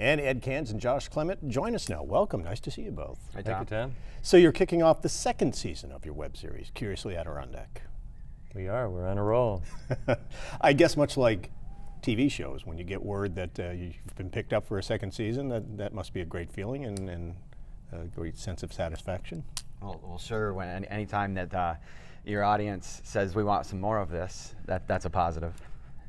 and Ed Kanze and Josh Clement join us now. Welcome. Nice to see you both. Hi, Thank you, Tom. So you're kicking off the second season of your web series, Curiously Adirondack. We are. We're on a roll. I guess much like TV shows, when you get word that uh, you've been picked up for a second season, that, that must be a great feeling and, and a great sense of satisfaction. Well, well sure. When any, anytime that uh, your audience says we want some more of this, that that's a positive,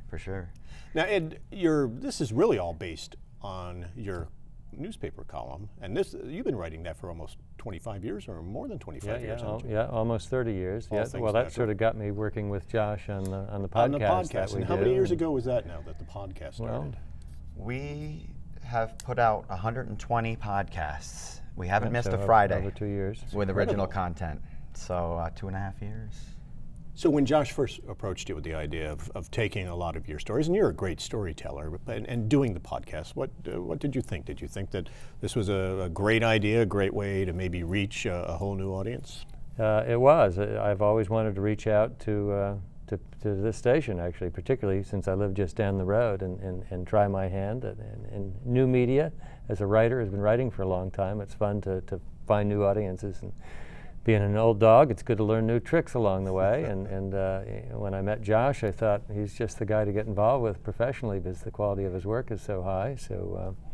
for sure. Now, Ed, you this is really all based on your newspaper column, and this you've been writing that for almost 25 years or more than 25 yeah, years, yeah, haven't al- you? yeah, almost 30 years. All yeah. Well, that natural. sort of got me working with Josh on the on the podcast. On the podcast. that we and how do. many years ago was that now that the podcast Well, started? We have put out 120 podcasts. We haven't Yeah, missed so a over- Friday Over two years. with original content. So uh, two and a half years. So when Josh first approached you with the idea of, of taking a lot of your stories, and you're a great storyteller, and, and doing the podcast, what uh, what did you think? Did you think that this was a, a great idea, a great way to maybe reach a, a whole new audience? Uh, it was. I've always wanted to reach out to, uh, to, to this station, actually, particularly since I live just down the road and, and, and try my hand in, in new media. As a writer, has been writing for a long time. It's fun to, to find new audiences. And being an old dog, it's good to learn new tricks along the way. and and uh, when I met Josh, I thought he's just the guy to get involved with professionally because the quality of his work is so high. So. Uh,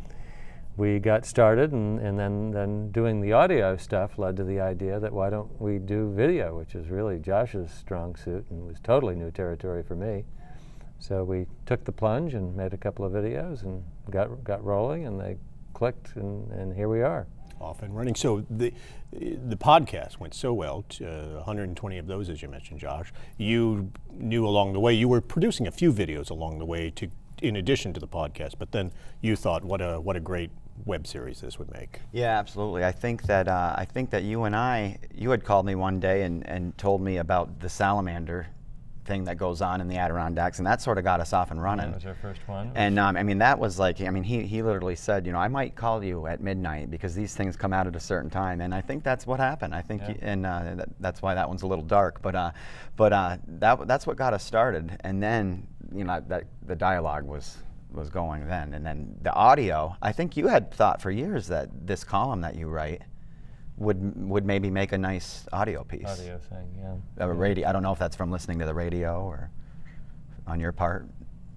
we got started and, and then, then doing the audio stuff led to the idea that why don't we do video, which is really Josh's strong suit and was totally new territory for me. So we took the plunge and made a couple of videos and got, got rolling and they clicked and, and here we are. Off and running. So the the podcast went so well. T- uh, 120 of those, as you mentioned, Josh. You knew along the way you were producing a few videos along the way to, in addition to the podcast. But then you thought, what a what a great web series this would make. Yeah, absolutely. I think that uh, I think that you and I, you had called me one day and, and told me about the salamander thing that goes on in the Adirondacks, and that sort of got us off and running. That was our first one. And um, I mean, that was like, I mean, he, he literally said, you know, I might call you at midnight because these things come out at a certain time. And I think that's what happened. I think, Yeah. he- and uh, that, that's why that one's a little dark. But, uh, but uh, that, that's what got us started. And then, you know, that the dialogue was was going then. And then the audio, I think you had thought for years that this column that you write would would maybe make a nice audio piece. audio thing, yeah. A radio. I don't know if that's from listening to the radio or on your part,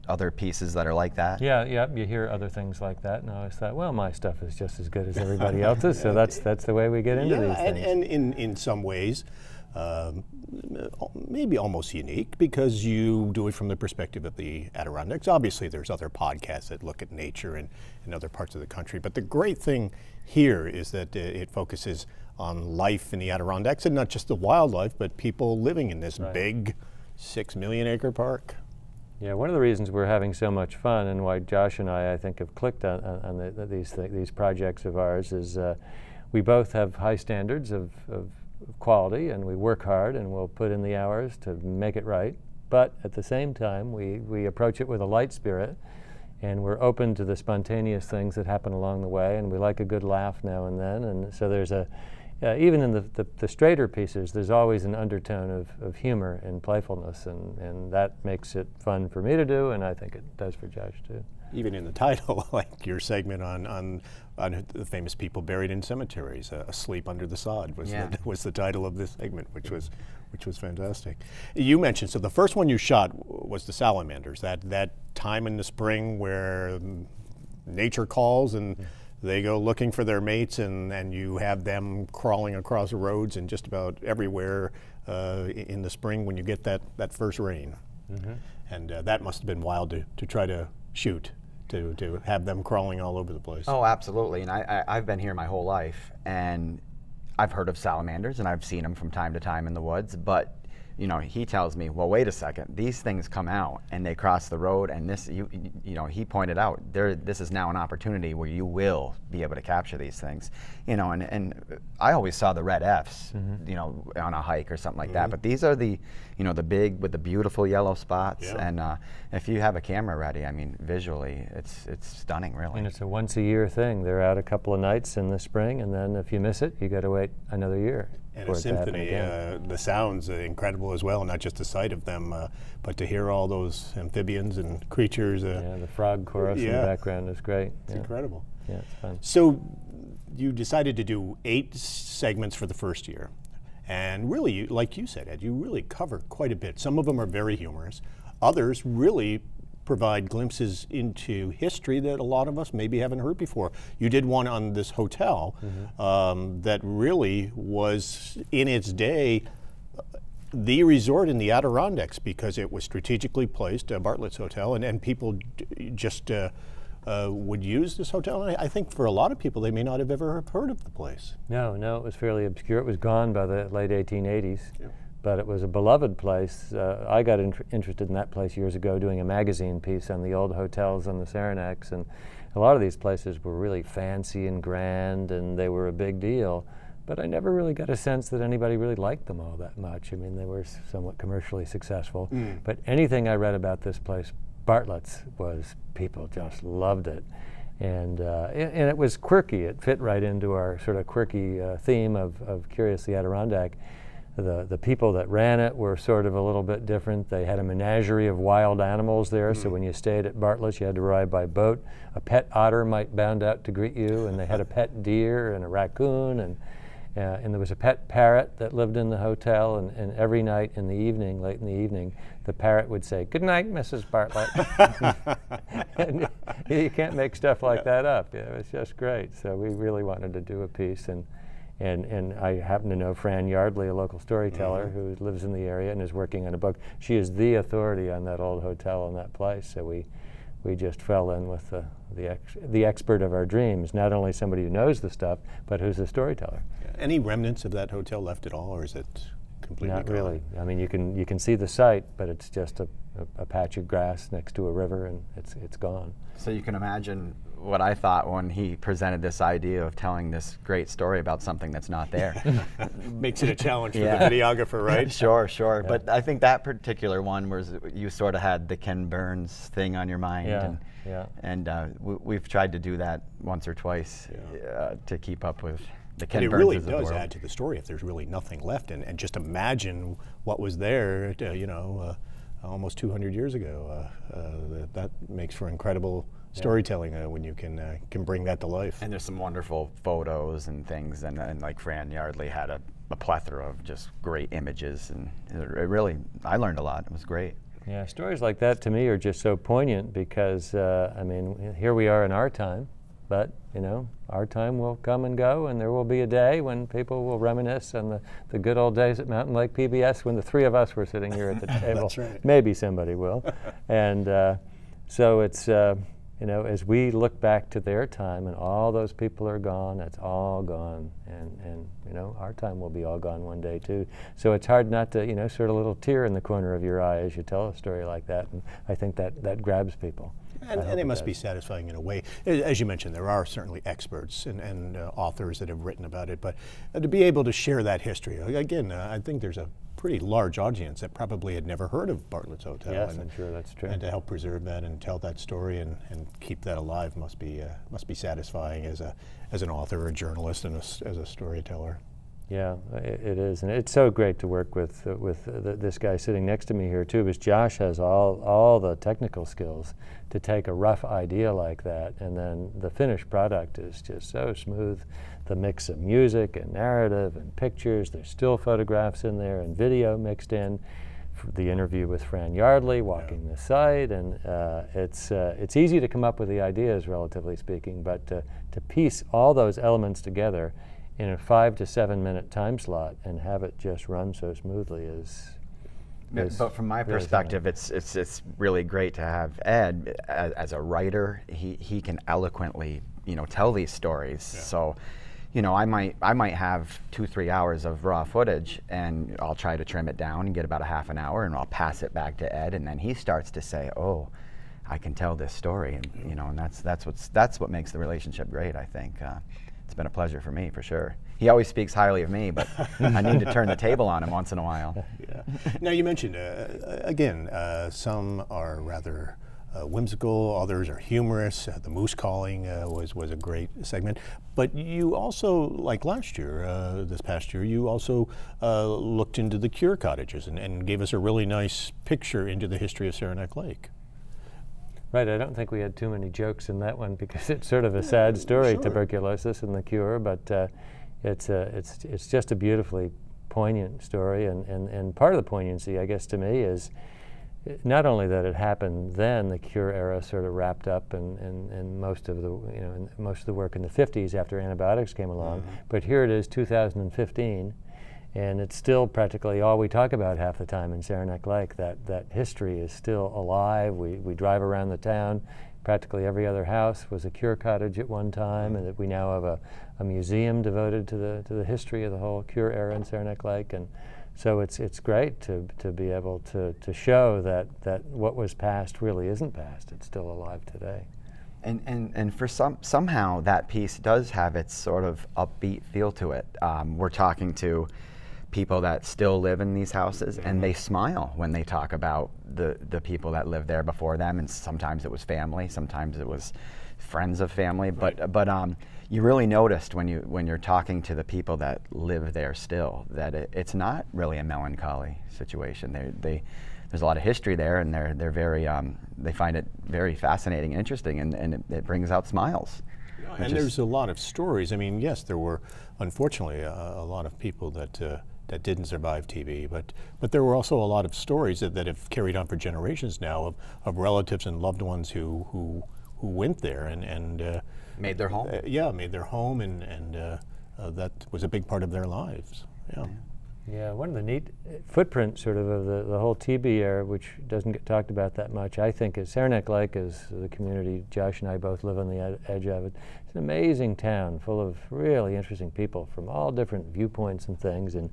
other pieces that are like that. Yeah, yeah, you hear other things like that, and I always thought, well, my stuff is just as good as everybody else's, so that's that's the way we get into yeah, these and, things. and in, in some ways, um, maybe almost unique because you do it from the perspective of the Adirondacks. Obviously, there's other podcasts that look at nature in, in other parts of the country, but the great thing here is that it focuses on life in the Adirondacks and not just the wildlife, but people living in this Right. big six million acre park. Yeah, one of the reasons we're having so much fun and why Josh and I, I think, have clicked on, on, on the, these th- these projects of ours is uh, we both have high standards of, of, quality and we work hard and we'll put in the hours to make it right. But at the same time, we, we approach it with a light spirit and we're open to the spontaneous things that happen along the way and we like a good laugh now and then. And so there's a, uh, even in the, the, the straighter pieces, there's always an undertone of, of humor and playfulness, and, and that makes it fun for me to do, and I think it does for Josh too. even in the title, like your segment on, on, on the famous people buried in cemeteries, uh, "Asleep Under the Sod" was, Yeah. the, was the title of this segment, which was which was fantastic. You mentioned so the first one you shot was the salamanders. That that time in the spring where um, nature calls and they go looking for their mates, and, and you have them crawling across the roads and just about everywhere uh, in the spring when you get that, that first rain. And uh, that must have been wild to, to try to shoot, to, to have them crawling all over the place. Oh, absolutely. And I, I, I've been here my whole life, and I've heard of salamanders, and I've seen them from time to time in the woods. But you know, he tells me, well, wait a second. These things come out and they cross the road, and this, you, you know, he pointed out there. This is now an opportunity where you will be able to capture these things. You know, and and I always saw the red efts, you know, on a hike or something like that. But these are the, you know, the big with the beautiful yellow spots. Yeah. And uh, if you have a camera ready, I mean, visually, it's it's stunning, really. And it's a once a year thing. They're out a couple of nights in the spring, and then if you miss it, you got to wait another year. And a it to happen symphony, uh, the sounds uh, incredible as well, not just the sight of them, uh, but to hear all those amphibians and creatures. Uh, yeah, the frog chorus in the background is great. It's yeah. incredible. yeah, it's fun. So you decided to do eight segments for the first year. And really, you, like you said, Ed, you really cover quite a bit. Some of them are very humorous. Others really provide glimpses into history that a lot of us maybe haven't heard before. You did one on this hotel um, that really was, in its day, the resort in the Adirondacks because it was strategically placed, uh, Bartlett's Hotel, and, and people d- just uh, uh, would use this hotel. And I, I think for a lot of people, they may not have ever heard of the place. No, no, it was fairly obscure. It was gone by the late 1880s, but it was a beloved place. Uh, I got int- interested in that place years ago doing a magazine piece on the old hotels on the Saranaks, and a lot of these places were really fancy and grand, and they were a big deal. But I never really got a sense that anybody really liked them all that much. I mean, they were somewhat commercially successful. But anything I read about this place, Bartlett's, was people just loved it and uh, and, and it was quirky. It fit right into our sort of quirky uh, theme of, of Curiously Adirondack. The the people that ran it were sort of a little bit different. They had a menagerie of wild animals there. So when you stayed at Bartlett's, you had to arrive by boat. A pet otter might bound out to greet you, and they had a pet deer and a raccoon and. Uh, and there was a pet parrot that lived in the hotel, and, and every night in the evening, late in the evening, the parrot would say, "Good night, Mrs. Bartlett." and you can't make stuff like that up. Yeah, it was just great. So we really wanted to do a piece, and and and I happen to know Fran Yardley, a local storyteller mm-hmm. who lives in the area and is working on a book. She is the authority on that old hotel and that place. So we we just fell in with the the, ex- the expert of our dreams. Not only somebody who knows the stuff, but who's a storyteller. Any remnants of that hotel left at all, or is it completely gone? Not gone? really. I mean, you can you can see the site, but it's just a, a, a patch of grass next to a river, and it's it's gone. So you can imagine what I thought when he presented this idea of telling this great story about something that's not there. Makes it a challenge for Yeah. the videographer, right? sure, sure. But I think that particular one was you sort of had the Ken Burns thing on your mind. Yeah, And, yeah. and uh, we, we've tried to do that once or twice uh, to keep up with the Ken And it Burns really of the does add to the story if there's really nothing left, and, and just imagine what was there, uh, you know, uh, almost 200 years ago. Uh, uh, that, that makes for incredible storytelling uh, when you can uh, can bring that to life. And there's some wonderful photos and things, and, and like Fran Yardley had a, a plethora of just great images, and it, it really, I learned a lot. It was great. Yeah, stories like that to me are just so poignant because uh, I mean, here we are in our time, but you know, our time will come and go, and there will be a day when people will reminisce on the, the good old days at Mountain Lake PBS when the three of us were sitting here at the table. That's right. Maybe somebody will, and uh, so it's. Uh, you know, as we look back to their time and all those people are gone, it's all gone. And, and, you know, our time will be all gone one day too. So it's hard not to, you know, sort of a little tear in the corner of your eye as you tell a story like that. And I think that, that grabs people. And, and it must does. be satisfying in a way. As you mentioned, there are certainly experts and, and uh, authors that have written about it, but uh, to be able to share that history, again, uh, I think there's a pretty large audience that probably had never heard of Bartlett's Hotel. Yes, and, I'm sure that's true. And to help preserve that and tell that story and, and keep that alive must be, uh, must be satisfying as, a, as an author, a journalist, and a as a storyteller. Yeah, i it is, and it's so great to work with uh, with uh, th this guy sitting next to me here too, because Josh has all all the technical skills to take a rough idea like that, and then the finished product is just so smooth. The mix of music and narrative and pictures. There's still photographs in there and video mixed in. The interview with Fran Yardley, walking the site, and uh, it's uh, it's easy to come up with the ideas, relatively speaking, but to piece all those elements together in a five to seven minute time slot and have it just run so smoothly is. Is But from my really perspective, it's, it's, it's really great to have Ed as, as a writer. He, he can eloquently, you know, tell these stories. So, you know, I might, I might have two, three hours of raw footage and I'll try to trim it down and get about a half an hour and I'll pass it back to Ed and then he starts to say, oh, I can tell this story. And, you know, and that's, that's, what's, that's what makes the relationship great, I think. Uh, it's been a pleasure for me, for sure. He always speaks highly of me, but I need to turn the table on him once in a while. Yeah. now you mentioned uh, uh, again, uh, some are rather uh, whimsical, others are humorous. Uh, the moose calling uh, was was a great segment. But you also, like last year, uh, this past year, you also uh, looked into the cure cottages and, and gave us a really nice picture into the history of Saranac Lake. Right, I don't think we had too many jokes in that one because it's sort of a sad story, sure. tuberculosis and the cure, but uh, it's, uh, it's, it's just a beautifully poignant story. And, and, and part of the poignancy, I guess, to me is uh, not only that it happened then, the cure era sort of wrapped up and, and, and most of the you know most of the work in the 50s after antibiotics came along, Mm-hmm. but here it is 2015 and it's still practically all we talk about half the time in Saranac Lake. That that history is still alive. We we drive around the town. Practically every other house was a cure cottage at one time, and that we now have a, a museum devoted to the to the history of the whole cure era in Saranac Lake. And so it's it's great to to be able to to show that that what was past really isn't past. It's still alive today. And, and, and for some somehow that piece does have its sort of upbeat feel to it. Um, we're talking to people that still live in these houses, and they smile when they talk about the the people that lived there before them. And sometimes it was family, sometimes it was friends of family. But but um, you really noticed when you when you're talking to the people that live there still that it, it's not really a melancholy situation. They they there's a lot of history there, and they're they're very um, they find it very fascinating and interesting, and, and it, it brings out smiles. And there's a lot of stories. I mean, yes, there were unfortunately a, a lot of people that uh, that didn't survive TB, but but there were also a lot of stories that, that have carried on for generations now of, of relatives and loved ones who who, who went there and and uh, Made their home. uh, yeah, made their home, and and uh, uh, that was a big part of their lives. Yeah. Yeah, one of the neat uh, footprints, sort of, of the, the whole TB era, which doesn't get talked about that much, I think, is Saranac Lake is the community Josh and I both live on the ed- edge of it. It's an amazing town full of really interesting people from all different viewpoints and things. And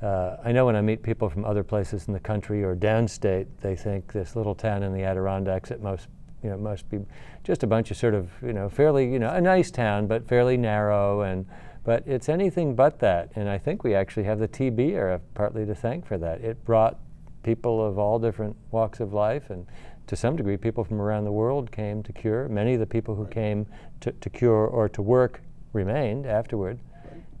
uh, I know when I meet people from other places in the country or downstate, they think this little town in the Adirondacks at most you know, must be just a bunch of sort of, you know, fairly, you know, a nice town, but fairly narrow and but it's anything but that. And I think we actually have the TB era partly to thank for that. It brought people of all different walks of life and to some degree people from around the world came to cure. Many of the people who came to, to cure or to work remained afterward.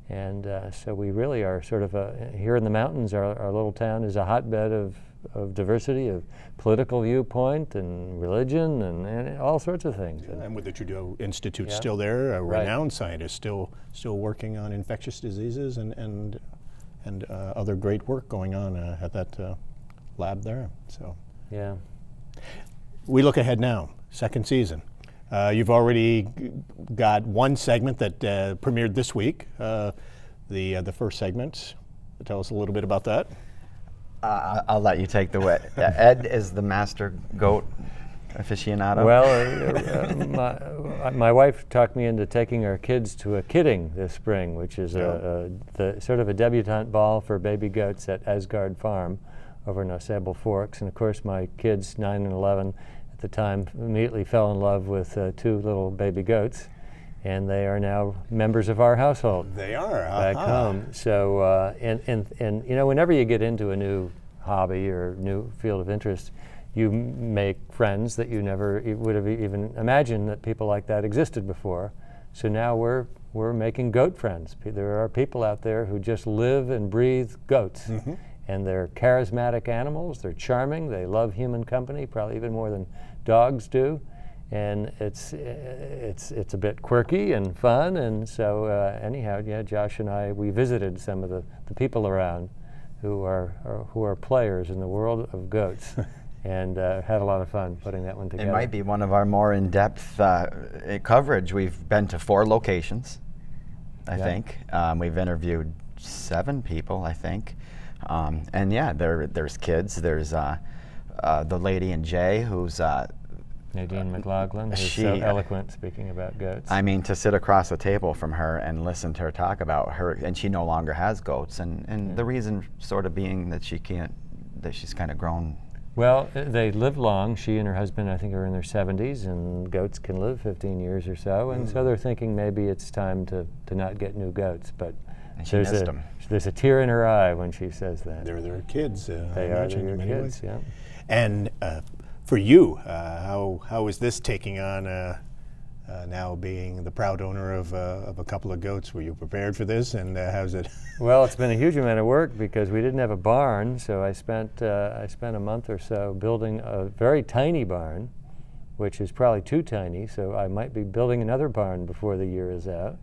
And uh, so we really are sort of a, here in the mountains, our, our little town is a hotbed of, of diversity, of political viewpoint and religion and, and all sorts of things. And And with the Trudeau Institute Yeah. still there, a Right. renowned scientist still still working on infectious diseases and and and uh, other great work going on uh, at that uh, lab there. So yeah. we look ahead now, second season. Uh, you've already got one segment that uh, premiered this week. Uh, the uh, the first segment. Tell us a little bit about that. Uh, I'll let you take the way. Uh, Ed is the master goat aficionado. Well, uh, uh, my, my wife talked me into taking our kids to a kidding this spring, which is a, a the sort of a debutante ball for baby goats at Asgaard Farm over in Au Sable Forks. And of course, my kids, nine and eleven at the time, immediately fell in love with uh, two little baby goats, and they are now members of our household They are back aha. home. So, uh, and, and, and, you know, whenever you get into a new hobby or new field of interest, you make friends that you never would have even imagined that people like that existed before. So now we're, we're making goat friends. There are people out there who just live and breathe goats. And they're charismatic animals, they're charming, they love human company, probably even more than dogs do and it's uh, it's it's a bit quirky and fun. And so uh, anyhow, yeah, Josh and I we visited some of the, the people around who are, are who are players in the world of goats, and uh, had a lot of fun putting that one together. it might be one of our more in-depth uh, uh, coverage. We've been to four locations, I Yeah. think. Um, we've interviewed seven people, I think. Um, and yeah, there there's kids. There's uh, uh, the lady in Jay who's. Uh, Nadine McLaughlin, who's she- so eloquent speaking about goats. I mean, to sit across the table from her and listen to her talk about her, and she no longer has goats, and, and the reason sort of being that she can't, that she's kind of grown. Well, uh, they live long. She and her husband, I think, are in their 70s, and goats can live 15 years or so. And Mm. so they're thinking maybe it's time to, to not get new goats. But And she there's missed a 'em. there's a tear in her eye when she says that. They're their kids. Uh, I they are imagine, your in many kids, ways. yeah. And uh, for you, uh, how is this taking on? Uh, uh, now being the proud owner of, uh, of a couple of goats, were you prepared for this, and uh, how's it? well, it's been a huge amount of work because we didn't have a barn, so I spent uh, I spent a month or so building a very tiny barn, which is probably too tiny. So I might be building another barn before the year is out,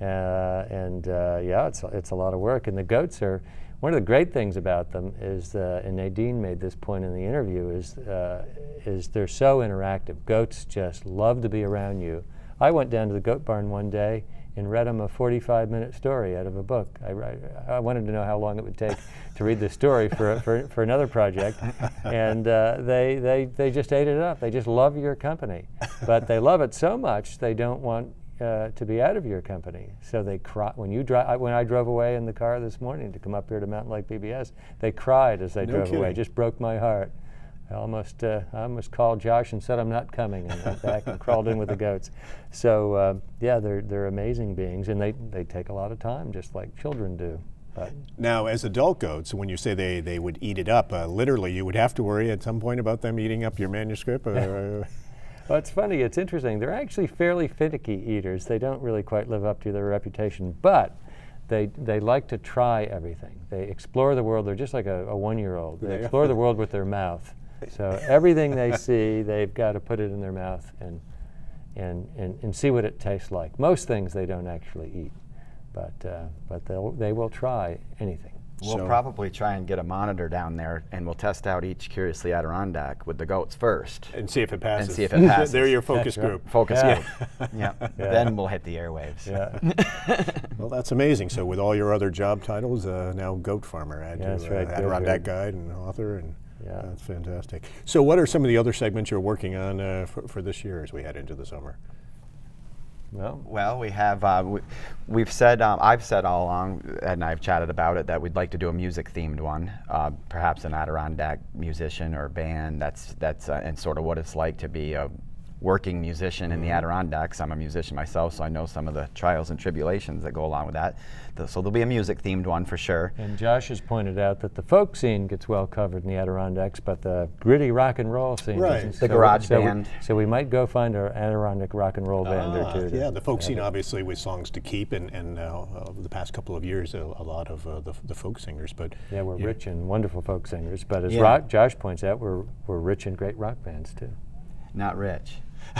uh, and uh, yeah, it's it's a lot of work. And the goats are one of the great things about them is, uh, and Nadine made this point in the interview, is, uh, is they're so interactive. Goats just love to be around you. I went down to the goat barn one day and read them a 45 minute story out of a book. I, I, I wanted to know how long it would take to read the story for, for, for another project. And uh, they, they, they just ate it up. They just love your company. But they love it so much they don't want uh, to be out of your company. So they cry when you drive. When I drove away in the car this morning to come up here to Mountain Lake PBS, they cried as they no drove kidding. away. Just broke my heart. I almost, uh, I almost called Josh and said I'm not coming, and went back and crawled in with the goats. So uh, yeah, they're they're amazing beings, and they they take a lot of time, just like children do. But Now, as adult goats, when you say they, they would eat it up, uh, literally, you would have to worry at some point about them eating up your manuscript. Uh, Well, it's funny. It's interesting. They're actually fairly finicky eaters. They don't really quite live up to their reputation, but they they like to try everything. They explore the world. They're just like a, a one-year-old. They They explore the world with their mouth. So everything they see, they've got to put it in their mouth and and and, and see what it tastes like. Most things they don't actually eat, but uh, but they'll they will try anything. We'll So- probably try and get a monitor down there, and we'll test out each Curiously Adirondack with the goats first. and see if it passes. And see if it passes. They're your focus That's right. group. Focus Yeah. group. yeah. Yeah. Then we'll hit the airwaves. Yeah. Well, that's amazing. So, with all your other job titles, uh, now goat farmer, add Yeah, to that's uh, right. Adirondack good. guide and author, and Yeah. that's fantastic. So, what are some of the other segments you're working on uh, for, for this year as we head into the summer? Well, we have uh, we, we've said um, I've said all along, and I've chatted about it that we'd like to do a music themed one, uh, perhaps an Adirondack musician or band. That's that's uh, and sort of what it's like to be a working musician in the Adirondacks. I'm a musician myself, so I know some of the trials and tribulations that go along with that. So there'll be a music themed one for sure. And Josh has pointed out that the folk scene gets well covered in the Adirondacks, but the gritty rock and roll scene Right. doesn't. The garage so we- band. so we might go find an Adirondack rock and roll band or Ah, two. yeah, the folk scene it. obviously with songs to keep, and, and uh, uh, the past couple of years, a, a lot of uh, the, the folk singers. But Yeah, we're rich and wonderful folk singers, but as Yeah. rock, Josh points out, we're, we're rich and great rock bands too. Not rich,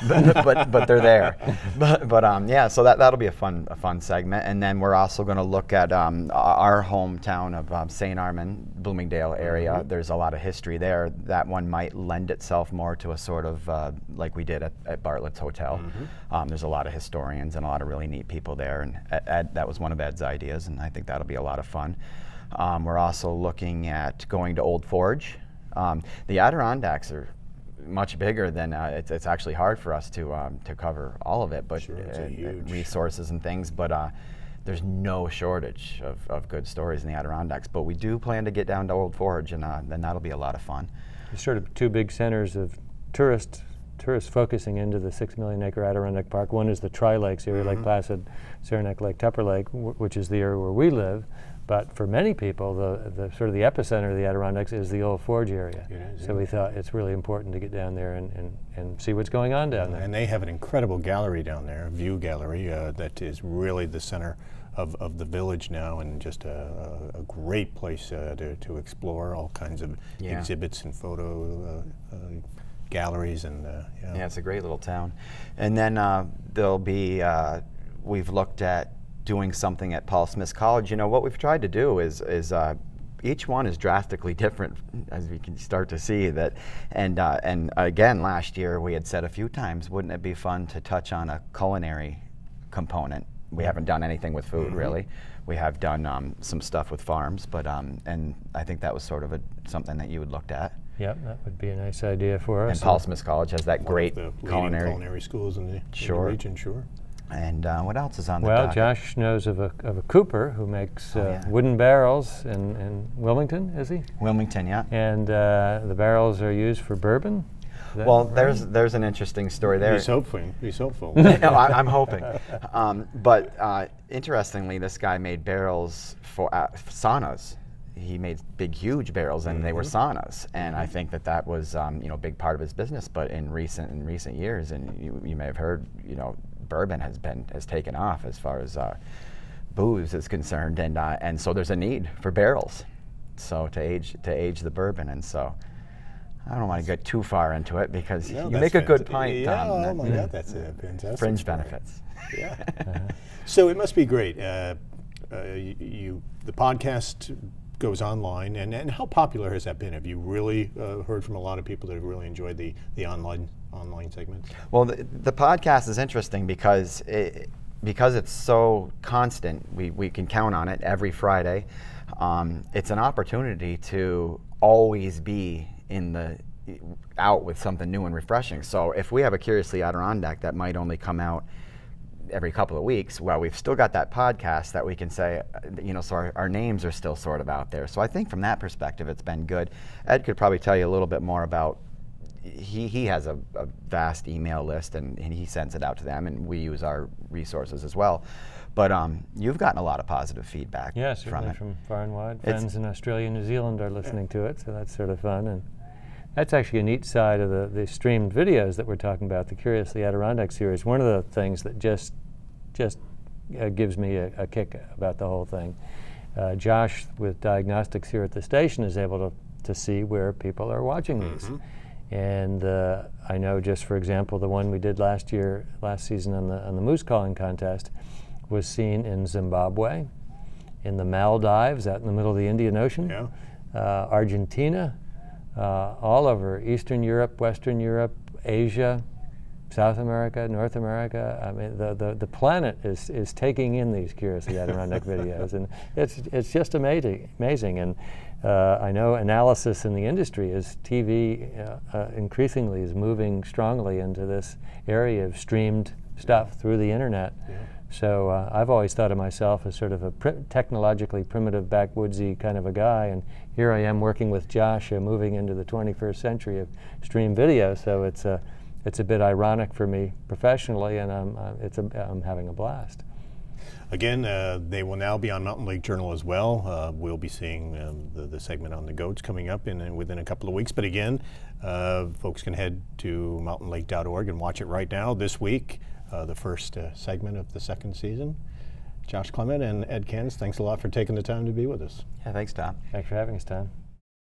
but, but but they're there. But but um yeah, so that that'll be a fun a fun segment, and then we're also going to look at um our hometown of um, St. Armand, Bloomingdale area. There's a lot of history there. That one might lend itself more to a sort of uh, like we did at, at Bartlett's Hotel. Um, there's a lot of historians and a lot of really neat people there, and Ed, Ed, that was one of Ed's ideas, and I think that'll be a lot of fun. Um, we're also looking at going to Old Forge. Um, the Adirondacks are much bigger than uh, it's, it's actually hard for us to um, to cover all of it, but Sure, uh, resources and things. But uh, there's no shortage of, of good stories in the Adirondacks. But we do plan to get down to Old Forge, and uh, then that'll be a lot of fun. There's sort of two big centers of tourist tourists focusing into the six million acre Adirondack Park. One is the Tri Lakes area, Lake Placid, Saranac Lake, Tupper Lake, wh- which is the area where we live. But for many people, the, the sort of the epicenter of the Adirondacks is the Old Forge area. It is, so we thought it's really important to get down there and, and, and see what's going on down there. And they have an incredible gallery down there, a view gallery, uh, that is really the center of, of the village now and just a, a, a great place uh, to, to explore all kinds of Yeah. exhibits and photo uh, uh, galleries. And uh, yeah. Yeah, it's a great little town. And then uh, there'll be, uh, we've looked at doing something at Paul Smith College. You know, what we've tried to do is, is uh, each one is drastically different, as we can start to see that. And, uh, and again, last year we had said a few times, wouldn't it be fun to touch on a culinary component? We haven't done anything with food really. We have done um, some stuff with farms, but um, and I think that was sort of a, something that you had looked at. Yep, that would be a nice idea for us. And Paul Smith College has that One of great the culinary. culinary schools in the, in the region, sure. And uh, what else is on the Well. Josh knows of a, of a cooper who makes uh, Oh, yeah. wooden barrels in, in Wilmington, is he? Wilmington, yeah. And uh, the barrels are used for bourbon. Well, right? there's there's an interesting story there. He's hopeful. He's hopeful. no, I, I'm hoping. Um, but uh, interestingly, this guy made barrels for uh, saunas he made big, huge barrels, and they were saunas. And I think that that was, um, you know, a big part of his business. But in recent in recent years, and you, you may have heard, you know, bourbon has been has taken off as far as uh, booze is concerned, and uh, and so there's a need for barrels, so to age to age the bourbon, and so. I don't want to get too far into it because No, you make a good pint. Yeah, Tom, oh that- my God, that's a fantastic. fringe story. benefits. Yeah. So it must be great. Uh, uh, you, you, the podcast goes online, and, and how popular has that been? Have you really uh, heard from a lot of people that have really enjoyed the, the online online segments? Well, the, the podcast is interesting because it, because it's so constant. We, we can count on it every Friday. Um, it's an opportunity to always be in the out with something new and refreshing. So if we have a Curiously Adirondack that might only come out every couple of weeks, well, we've still got that podcast that we can say, you know, so our, our names are still sort of out there. So I think from that perspective, it's been good. Ed could probably tell you a little bit more about. He, he has a, a vast email list and, and he sends it out to them, and we use our resources as well. But um, you've gotten a lot of positive feedback Yeah, from it. from far and wide. It's- Friends in Australia and New Zealand are listening to it, so that's sort of fun. And that's actually a neat side of the, the streamed videos that we're talking about, the Curiously Adirondack series. One of the things that just just uh, gives me a, a kick about the whole thing. Uh, Josh, with diagnostics here at the station, is able to, to see where people are watching these. And uh, I know, just for example, the one we did last year, last season on the on the moose calling contest, was seen in Zimbabwe, in the Maldives, out in the middle of the Indian Ocean, Yeah. uh, Argentina, uh, all over Eastern Europe, Western Europe, Asia, South America, North America. I mean, the, the, the planet is, is taking in these Curiously Adirondack videos, and it's, it's just amazing. amazing. And uh, I know analysis in the industry is TV uh, uh, increasingly is moving strongly into this area of streamed stuff through the internet. So uh, I've always thought of myself as sort of a pri- technologically primitive, backwoodsy kind of a guy, and here I am working with Josh, uh, moving into the 21st century of stream video. So it's a, it's a bit ironic for me professionally, and I'm, uh, it's a, I'm having a blast. Again, uh, they will now be on Mountain Lake Journal as well. Uh, we'll be seeing um, the, the segment on the goats coming up in, in within a couple of weeks. But again, uh, folks can head to mountainlake.org and watch it right now this week, uh, the first uh, segment of the second season. Josh Clement and Ed Kanze, thanks a lot for taking the time to be with us. Yeah, thanks, Tom. Thanks for having us, Tom.